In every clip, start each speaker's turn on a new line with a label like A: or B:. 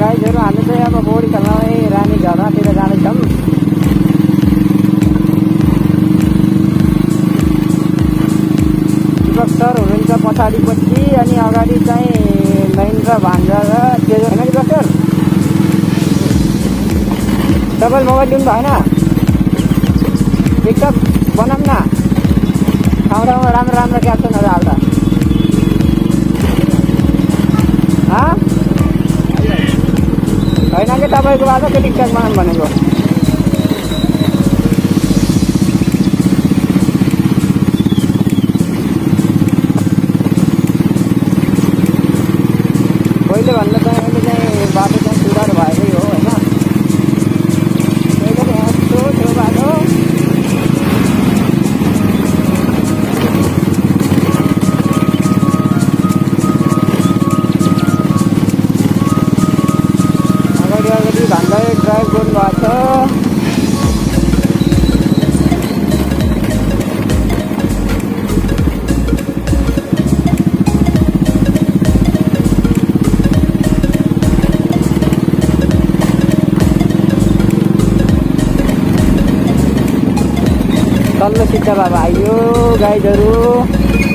A: गाइजहरू हामी चाहिँ अब पौडी खेल्न रानी झरनातिर जाँदैछौँ दिपक सर हुनुहुन्छ पछाडिपट्टि अनि अगाडि चाहिँ महेन्द्र भान्जा र तेज होइन दिपक सर तपाईँले मोबाइल भएन टिकटक बनाऊँ न ठाउँ ठाउँमा राम्रो राम्रो क्याप्सनहरू हाल्दा होइन कि तपाईँको बाटो त्यो टिकटक बनाऊँ भनेको? ड्राइभ गर्नुभएको छ। तल्लो सिद्ध बाबा आइयो गाइडहरू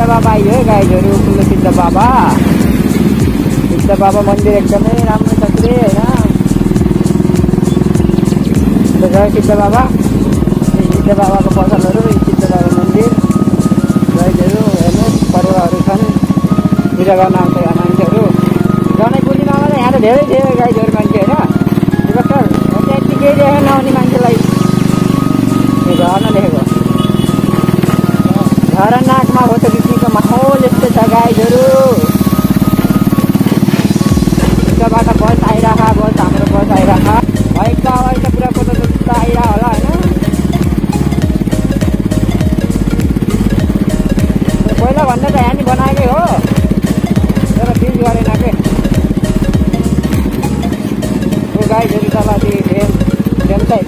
A: सिद्ध बाबा आइयो है गाइडहरू कुल्लो सिद्ध बाबा सिद्ध बाबा मन्दिर एकदमै राम्रो छ कि होइन सिद्ध बाबा सिद्ध बाबाको पसलहरू सिद्ध बाबा मन्दिर गाइडहरू हेर्नुहोस् परेवाहरू छन् पूजा गर्न आउँछ यहाँ मान्छेहरू गणेश पूर्णिमामा त यहाँ त धेरै थियो गाइडहरू मान्छे होइन यति केही देखेँ नआउने मान्छेलाई झर्न देखेको झरनाकमा फोटो खिच्नेको माहौल यस्तो छ गाइजहरू यताबाट बस आइरह बस हाम्रो बस आइरह अगाडि त पुरा फोटो त आइरह होला होइन पहिला भन्दा त यहाँ बनाएकै हो तर चेन्ज गरेन के गाइजहरू तल त्यो ड्रेन ड्रेन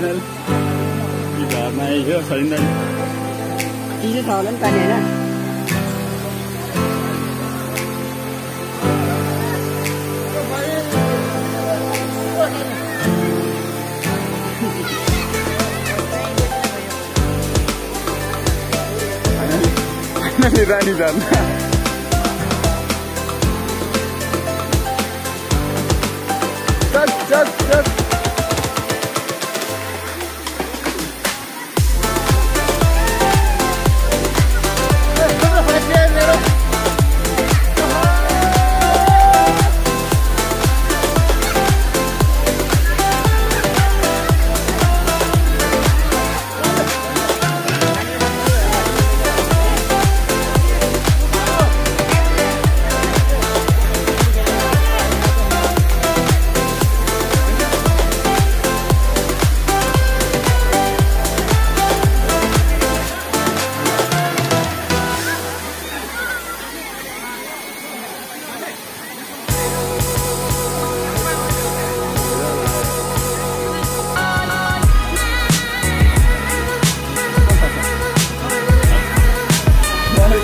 A: होइन
B: कि घरमा आइयो छैन
A: चिसो छ होला नि पानी होइन
B: होइन रानी झर्ना चल चल चल मलाई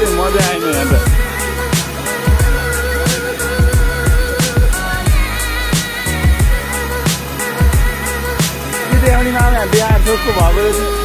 B: चाहिँ मजा आएन यहाँ त कि देखाउने मामा बिहा ठोकको भएको